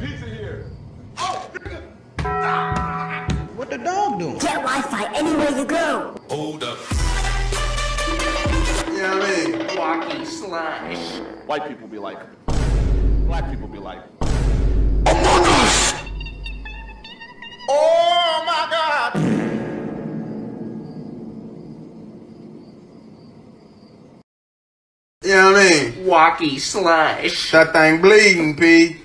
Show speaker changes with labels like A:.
A: pizza here. Oh, What the dog doing?
B: Get Wi-Fi anywhere you go.
C: Hold up.
D: You know what I mean?
E: Wocky slush.
F: White people be like, black people be like, Among Us!
E: Oh my God!
D: You know what I mean?
E: Wocky slush.
D: That thing bleeding, Pete.